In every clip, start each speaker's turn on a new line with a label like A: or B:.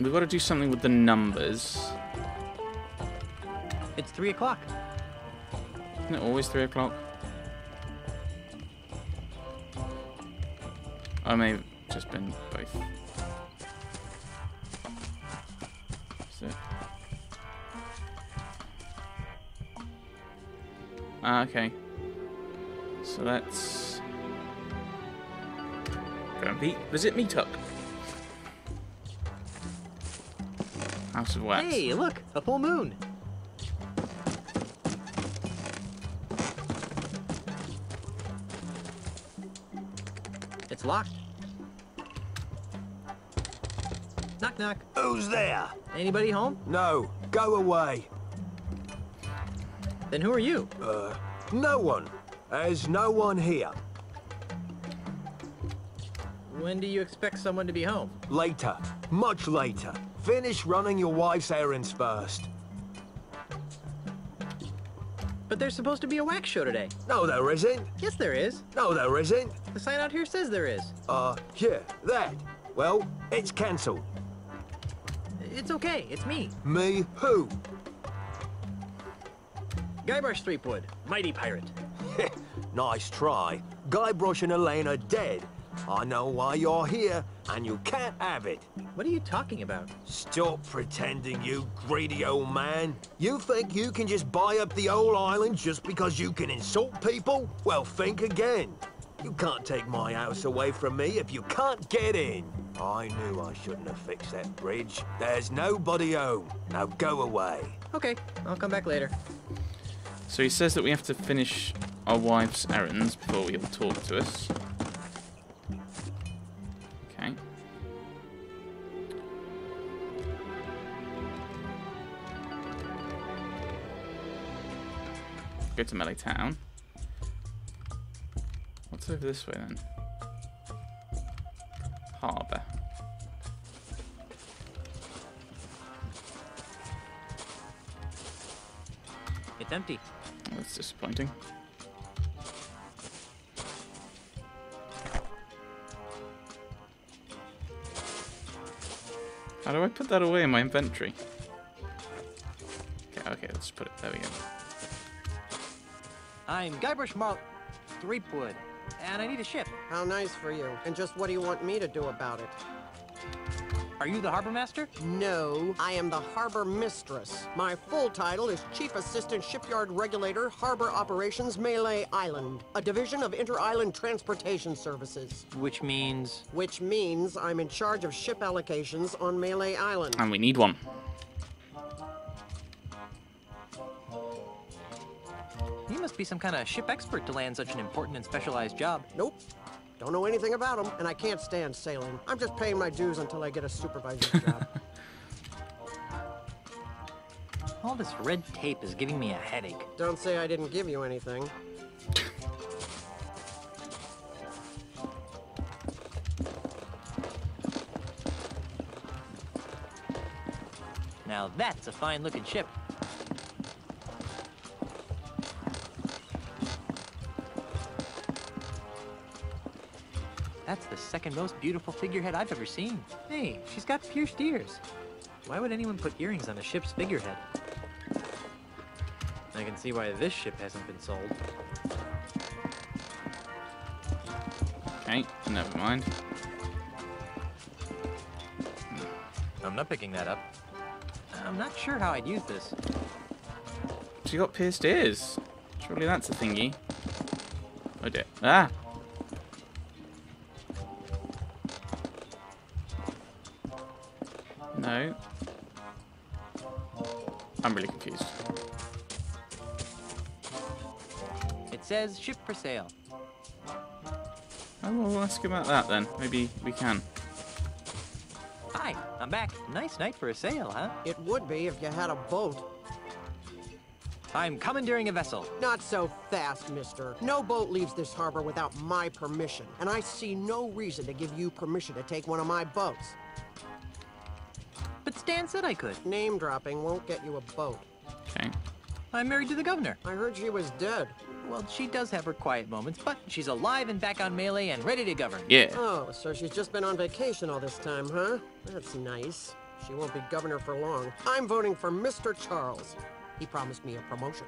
A: we've got to do something with the numbers.
B: It's three o'clock.
A: Isn't it always three o'clock? I may have just been both. So. Ah, okay. So let's go and be- visit Meetup. House of Wax.
B: Hey, look, a full moon. It's locked. Knock knock.
C: Who's there?
B: Anybody home?
C: No, go away.
B: Then who are you?
C: Uh, no one. There's no one here.
B: When do you expect someone to be home?
C: Later. Much later. Finish running your wife's errands first.
B: But there's supposed to be a wax show today.
C: No, there isn't.
B: Yes, there is.
C: No, there isn't.
B: The sign out here says there is.
C: Uh, yeah, that. Well, it's cancelled.
B: It's okay. It's me,
C: Me who?
B: Guybrush Threepwood, mighty pirate.
C: nice try. Guybrush and Elaine are dead. I know why you're here, and you can't have it.
B: What are you talking about?
C: Stop pretending, you greedy old man. You think you can just buy up the whole island just because you can insult people? Well, think again. You can't take my house away from me if you can't get in. I knew I shouldn't have fixed that bridge. There's nobody home. Now go away.
B: Okay, I'll come back later.
A: So he says that we have to finish our wife's errands before he'll talk to us. Go to Melee Town. What's over this way then? Harbour.
B: It's empty.
A: That's disappointing. How do I put that away in my inventory? Okay, okay, let's put it. There we go.
B: I'm Guybrush Mar... Threepwood, and I need a ship.
D: How nice for you. And just what do you want me to do about it?
B: Are you the harbor master?
D: No, I am the harbor mistress. My full title is Chief Assistant Shipyard Regulator, Harbor Operations, Melee Island, a division of Inter-Island Transportation Services.
B: Which means...
D: Which means I'm in charge of ship allocations on Melee Island.
A: And we need one.
B: Must be some kind of ship expert to land such an important and specialized job.
D: Nope. Don't know anything about them, and I can't stand sailing. I'm just paying my dues until I get a supervisor's job.
B: All this red tape is giving me a headache.
D: Don't say I didn't give you anything.
B: Now that's a fine looking ship. That's the second most beautiful figurehead I've ever seen. Hey, she's got pierced ears. Why would anyone put earrings on a ship's figurehead? I can see why this ship hasn't been sold.
A: Okay, never mind.
B: I'm not picking that up. I'm not sure how I'd use this.
A: She got pierced ears. Surely that's a thingy. Oh dear. Ah! No. I'm really confused.
B: It says ship for sale.
A: Oh, well, we'll ask about that then. Maybe we can.
B: Hi, I'm back. Nice night for a sail, huh?
D: It would be if you had a boat.
B: I'm commandeering a vessel.
D: Not so fast, mister. No boat leaves this harbor without my permission, and I see no reason to give you permission to take one of my boats.
B: But Stan said I could.
D: Name dropping won't get you a boat.
A: Okay.
B: I'm married to the governor.
D: I heard she was dead.
B: Well, she does have her quiet moments, but she's alive and back on Melee and ready to govern.
A: Yeah.
D: Oh, so she's just been on vacation all this time, huh? That's nice. She won't be governor for long. I'm voting for Mr. Charles. He promised me a promotion.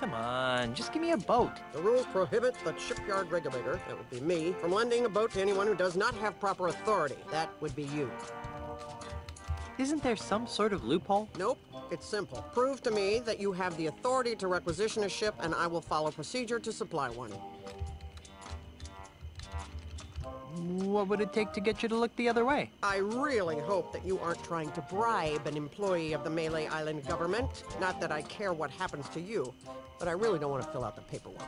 B: Come on, just give me a boat.
D: The rules prohibit the shipyard regulator, that would be me, from lending a boat to anyone who does not have proper authority. That would be you.
B: Isn't there some sort of loophole?
D: Nope, it's simple. Prove to me that you have the authority to requisition a ship, and I will follow procedure to supply one.
B: What would it take to get you to look the other way?
D: I really hope that you aren't trying to bribe an employee of the Melee Island government. Not that I care what happens to you, but I really don't want to fill out the paperwork.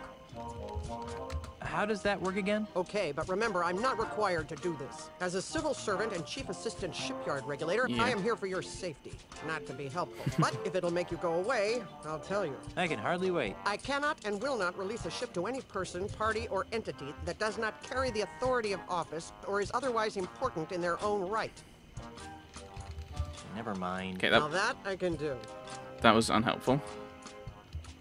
B: How does that work again?
D: Okay, but remember, I'm not required to do this. As a civil servant and chief assistant shipyard regulator,
A: Yeah.
D: I am here for your safety, not to be helpful. but if it'll make you go away, I'll tell you.
B: I can hardly wait.
D: I cannot and will not release a ship to any person, party, or entity that does not carry the authority of office or is otherwise important in their own right.
B: Never mind.
A: Okay,
D: Now
A: that,
D: that I can do.
A: that was unhelpful.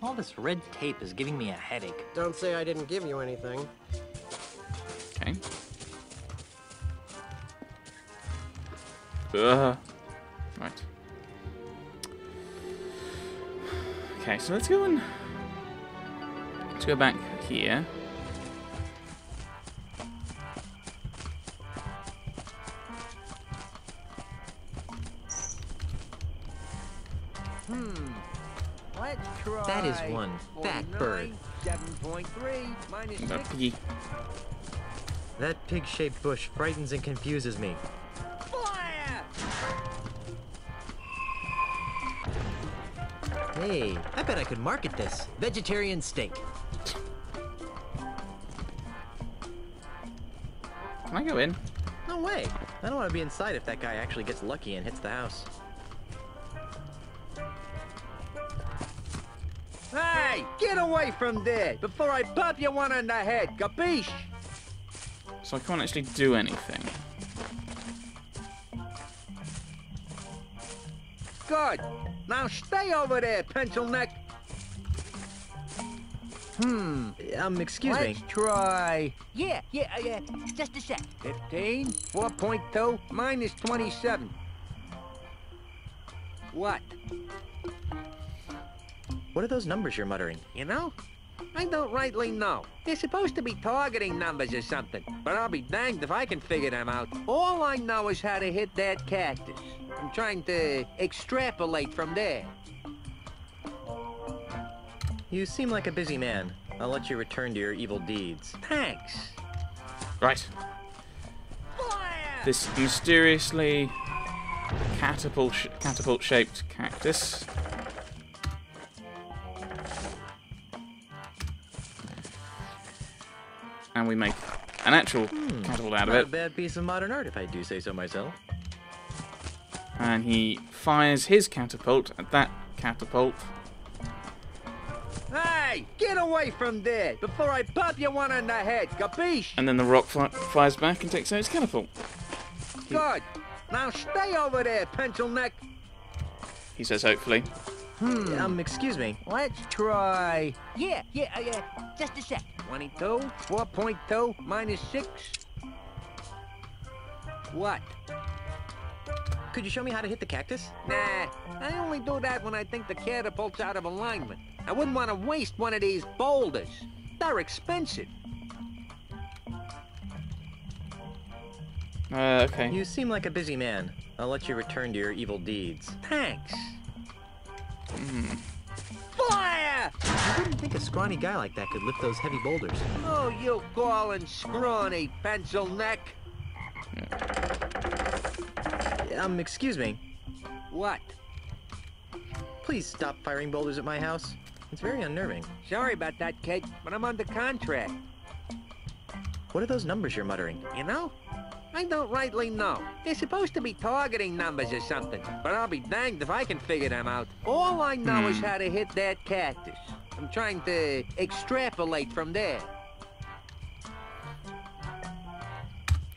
B: All this red tape is giving me a headache.
D: Don't say I didn't give you anything.
A: Okay. Ugh. Right. Okay, so let's go and let's go back here.
B: One fat bird.
E: 7.3 minus
A: Uh,
E: 6.
A: piggy.
B: That pig-shaped bush frightens and confuses me.
E: Fire!
B: Hey, I bet I could market this. Vegetarian steak.
A: Can I go in?
B: No way. I don't want to be inside if that guy actually gets lucky and hits the house.
E: Hey, get away from there before I pop you one on the head, capiche?
A: So I can't actually do anything.
E: Good. Now stay over there, pencil neck. Hmm.
B: Um, excuse
E: Let's
B: me.
E: try.
F: Yeah, yeah, uh, yeah. Just a sec.
E: 15, 4.2, minus 27. What?
B: What are those numbers you're muttering?
E: You know? I don't rightly know. They're supposed to be targeting numbers or something, but I'll be danged if I can figure them out. All I know is how to hit that cactus. I'm trying to extrapolate from there.
B: You seem like a busy man. I'll let you return to your evil deeds.
E: Thanks.
A: Right.
E: Fire!
A: This mysteriously catapult sh catapult shaped cactus. And we make an actual hmm, catapult out of
B: Not a bad piece of modern art, if I do say so myself.
A: And he fires his catapult at that catapult.
E: Hey, get away from there before I pop you one on the head, capiche?
A: And then the rock fly flies back and takes out his catapult.
E: Good. Now stay over there, pencil neck.
A: He says, hopefully.
B: Um, excuse me.
E: Let's try.
F: Yeah, yeah, uh, yeah. Just a sec.
E: 22, 4.2, minus 6. What?
B: Could you show me how to hit the cactus?
E: Nah, I only do that when I think the catapult's out of alignment. I wouldn't want to waste one of these boulders. They're expensive.
A: Uh, okay.
B: You seem like a busy man. I'll let you return to your evil deeds.
E: Thanks. Fire!
B: I didn't think a scrawny guy like that could lift those heavy boulders.
E: Oh, you galling scrawny pencil neck.
B: Um, excuse me.
E: What?
B: Please stop firing boulders at my house. It's very unnerving.
E: Sorry about that, kid, but I'm under contract.
B: What are those numbers you're muttering?
E: You know? I don't rightly know. They're supposed to be targeting numbers or something, but I'll be danged if I can figure them out. All I know is hmm. how to hit that cactus. I'm trying to extrapolate from there.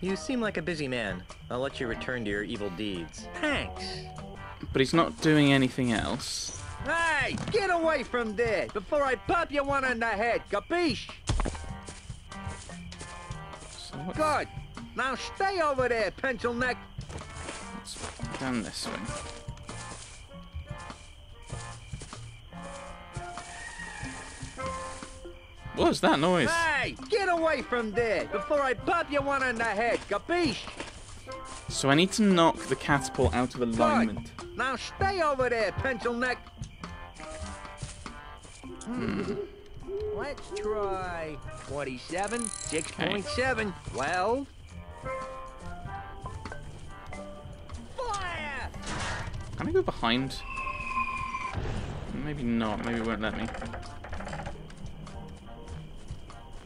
B: You seem like a busy man. I'll let you return to your evil deeds.
E: Thanks.
A: But he's not doing anything else.
E: Hey, get away from there before I pop you one on the head, capiche?
A: So
E: Good. Now stay over there, pencil neck.
A: Let's down this way. What was that noise?
E: Hey, get away from there before I pop you one on the head, capiche?
A: So I need to knock the catapult out of alignment.
E: Good. Now stay over there, pencil neck. Hmm. Let's try 27, 6.7, 12.
A: I go behind? Maybe not. Maybe it won't let me.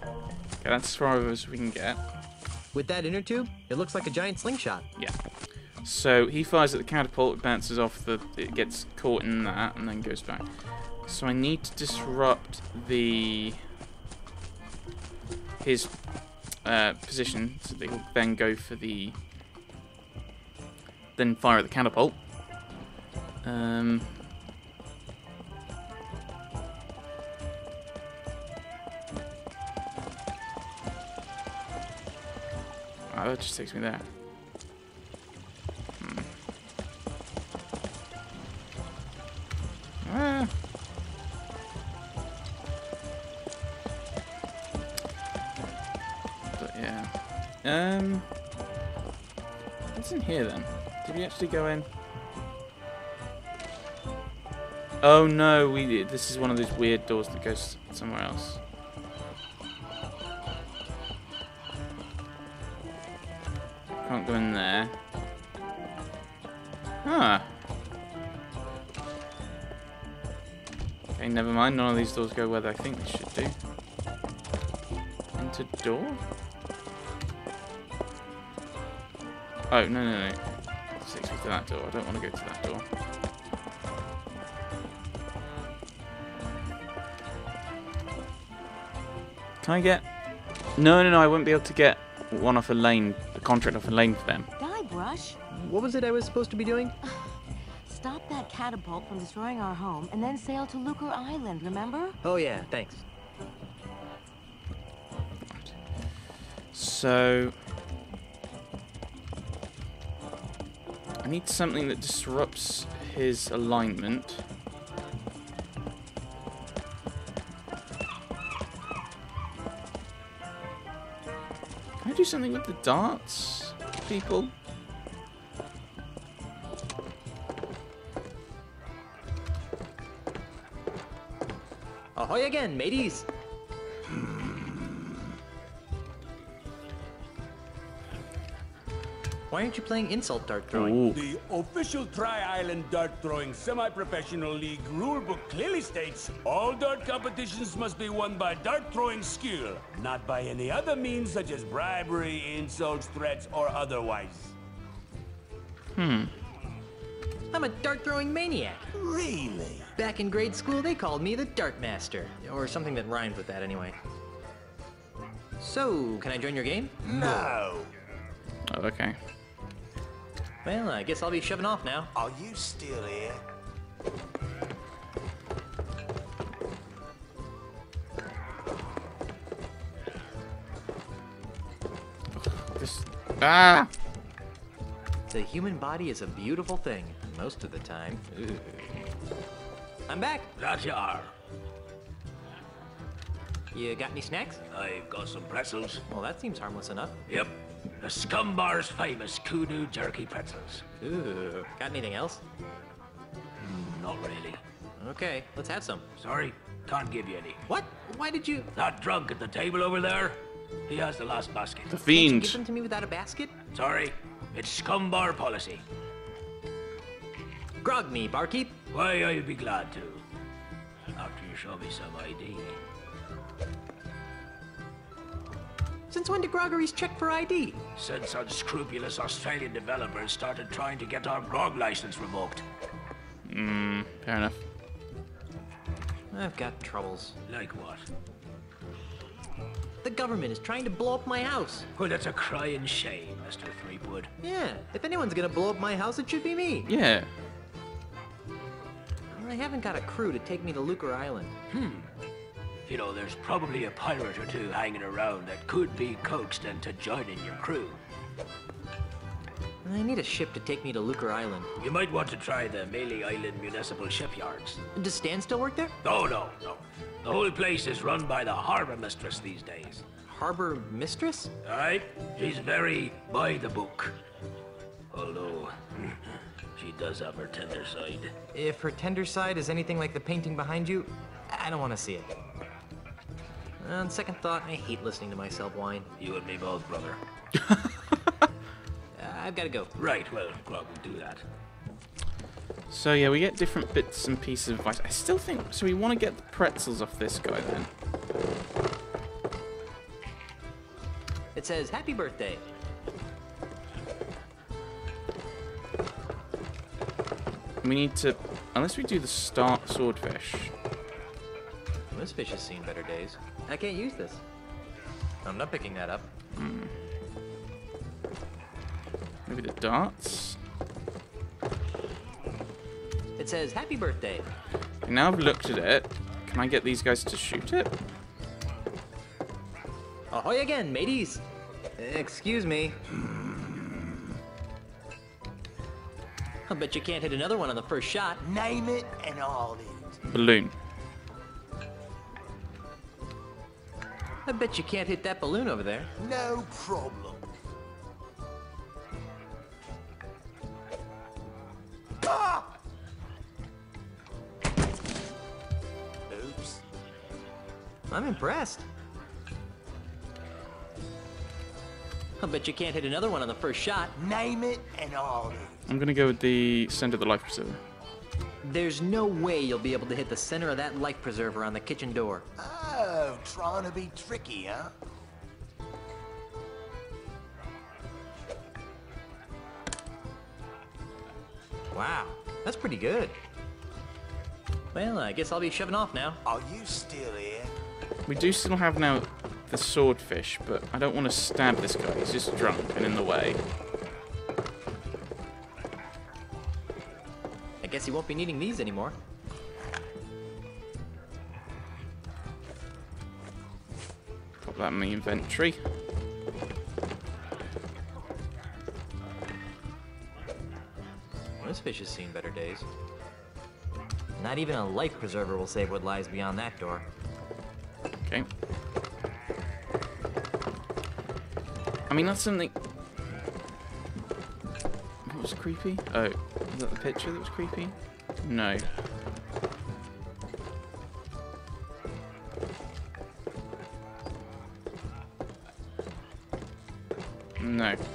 A: Okay, that's as far as we can get.
B: With that inner tube, it looks like a giant slingshot.
A: Yeah. So he fires at the catapult, it bounces off the. It gets caught in that, and then goes back. So I need to disrupt the his uh, position, so that he'll then go for the. Then fire at the catapult. Um. Oh, that just takes me there. Hmm. Ah. But yeah. Um. What's in here then? Did we actually go in? Oh no, we. This is one of those weird doors that goes somewhere else. Can't go in there. Huh. Okay, never mind. None of these doors go where I think they should do. Enter door? Oh, no, no, no. Six to that door. I don't want to go to that door. Can I get... No, no, no, I won't be able to get one off Elaine, a contract off Elaine for them.
G: Guybrush,
B: What was it I was supposed to be doing?
G: stop that catapult from destroying our home and then sail to Lucre Island, remember?
B: Oh yeah, thanks.
A: So... I need something that disrupts his alignment. I do something with the darts, people?
B: Ahoy again, mateys! Why aren't you playing insult dart throwing?
A: Ooh.
H: The official Tri-Island Dart Throwing Semi-Professional League rulebook clearly states all dart competitions must be won by dart throwing skill, not by any other means such as bribery, insults, threats, or otherwise. Hmm.
B: I'm a dart throwing maniac.
H: Really?
B: Back in grade school, they called me the Dart Master. Or something that rhymed with that anyway. So, can I join your game?
H: No.
A: Oh, okay.
B: Well, I guess I'll be shoving off now.
H: Are you still here?
A: This... Ah!
B: The human body is a beautiful thing, most of the time. Ooh. I'm back.
H: That you are.
B: You got any snacks?
H: I've got some pretzels.
B: Well, that seems harmless enough.
H: Yep. The Scumm Bar's famous kudu jerky pretzels.
B: Ooh. Got anything else?
H: Hmm, not really.
B: Okay, let's have some.
H: Sorry, can't give you any.
B: What? Why did you?
H: That drunk at the table over there, he has the last basket.
A: The
B: Can't you
A: fiend.
B: give them to me without a basket?
H: Sorry, it's Scumbar policy.
B: Grog me, barkeep.
H: Why, I'd be glad to. After you show me some ID.
B: Since when do groggeries check for ID?
H: Since unscrupulous Australian developers started trying to get our grog license revoked.
A: Mm, fair enough.
B: I've got troubles.
H: Like what?
B: The government is trying to blow up my house.
H: Well, that's a crying shame, Mr. Threepwood.
B: Yeah, if anyone's gonna blow up my house, it should be me.
A: Yeah.
B: Well, I haven't got a crew to take me to Lucre Island.
H: You know, there's probably a pirate or two hanging around that could be coaxed into joining your crew.
B: I need a ship to take me to Lucre Island.
I: You might want to try the Melee Island Municipal Shipyards.
B: Does Stan still work there?
I: Oh, no, no. The whole place is run by the harbor mistress these days.
B: Harbor mistress?
I: Aye, she's very by the book. Although, she does have her tender side.
B: If her tender side is anything like the painting behind you, I don't want to see it. On second thought, I hate listening to myself whine.
I: You and me both, brother.
B: Uh, I've got to go.
I: Right, well, Glog will do that.
A: So yeah, we get different bits and pieces of advice. I still think so. We want to get the pretzels off this guy then.
B: It says, Happy birthday.
A: We need to, unless we do the start swordfish.
B: This fish has seen better days. I can't use this. I'm not picking that up. Hmm.
A: Maybe the darts.
B: It says, Happy birthday.
A: Okay, now I've looked at it. Can I get these guys to shoot it?
B: Ahoy again, mateys. Excuse me. I bet you can't hit another one on the first shot.
C: Name it and all it.
A: Balloon.
B: I bet you can't hit that balloon over there.
C: No problem. Ah! Oops.
B: I'm impressed. I bet you can't hit another one on the first shot.
C: Name it and all it.
A: I'm gonna go with the center of the life preserver.
B: There's no way you'll be able to hit the center of that life preserver on the kitchen door.
C: Oh, trying to be tricky, huh?
B: Wow, that's pretty good. Well, I guess I'll be shoving off now.
C: Are you still here?
A: We do still have now the swordfish, but I don't want to stab this guy. He's just drunk and in the way.
B: I guess he won't be needing these anymore.
A: That in my inventory.
B: This fish has seen better days. Not even a life preserver will save what lies beyond that door.
A: Okay. I mean, that's something. What was creepy? Oh, was that the picture that was creepy? No. No.